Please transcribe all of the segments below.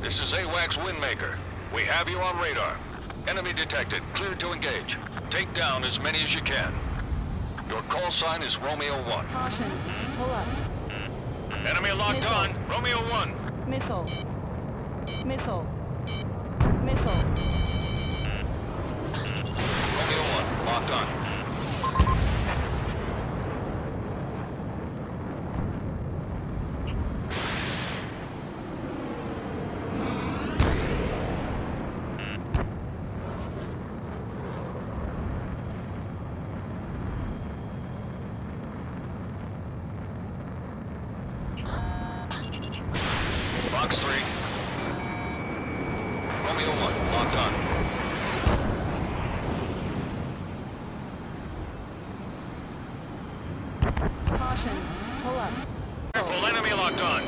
This is AWACS Windmaker. We have you on radar. Enemy detected. Cleared to engage. Take down as many as you can. Your call sign is Romeo 1. Caution. Pull up. Enemy locked Missile. on. Romeo 1. Missile. Missile. Missile. Romeo 1. Locked on. Fox 3. Romeo 1. Locked on. Caution. Pull up. Careful, enemy locked on.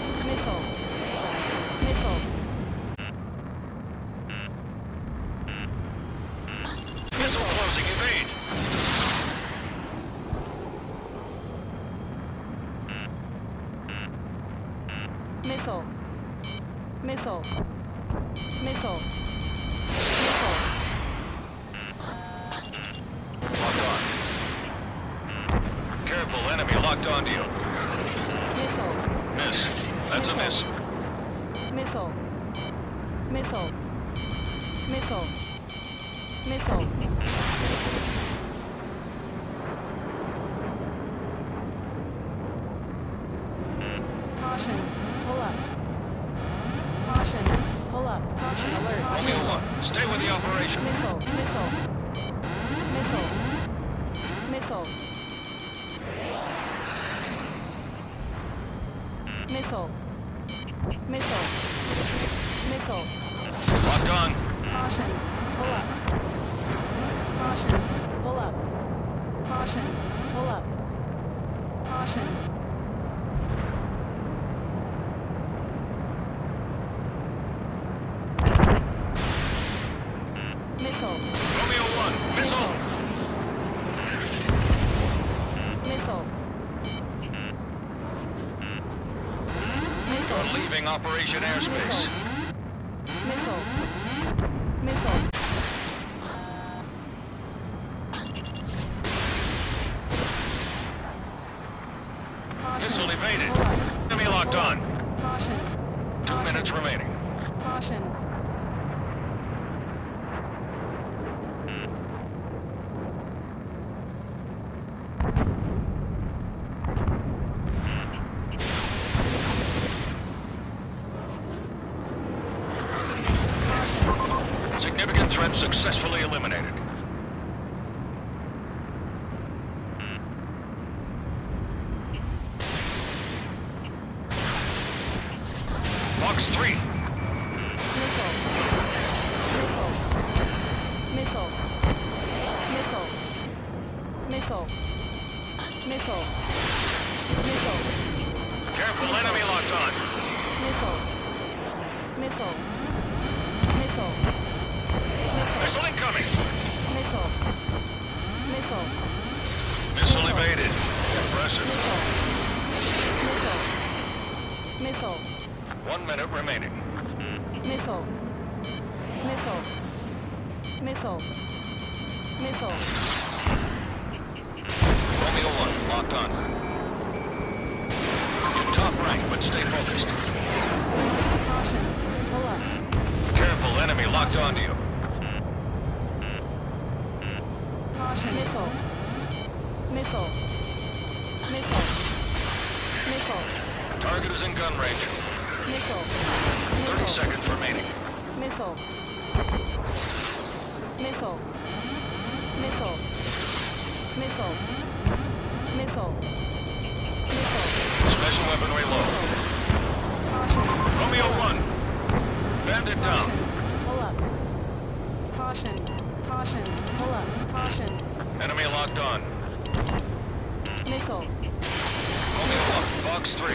Missile. Missile. Missile. Missile. Locked on. Careful, enemy locked onto you. Missile. Miss. That's a miss. Missile. Missile. Missile. Missile. Caution. Pull up. Caution. Pull up. Caution alert. Romeo 1, stay with the operation. Missile. Missile. Missile. Missile. Missile. Missile. Missile. Locked on. Caution. Pull up. Caution. Pull up. Caution. Pull up. Caution. Missile. Romeo 1, missile. Missile. You're leaving Operation Airspace. Missile. Missile. Caution. Missile evaded. Enemy locked on. Caution. Two minutes remaining. Caution. Threat successfully eliminated. Fox 3, Missile. Missile. Missile. Careful, enemy locked on. Missile. Missile. Missile incoming. Missile. Missile. Missile evaded. Impressive. Missile. Missile. One minute remaining. Missile. Missile. Missile. Missile. Romeo 1, locked on. You're top rank, but stay focused. Caution. Pull up. Careful, enemy locked onto you. Caution. Missile. Missile. Missile. Missile. Target is in gun range. Missile. 30 seconds remaining. Missile. Missile. Missile. Missile. Missile. Missile. Special weaponry low. Romeo 1. Bandit down. Pull up. Caution. Caution. Pull up. Caution. Enemy locked on. Missile. Romeo 1, Fox 3.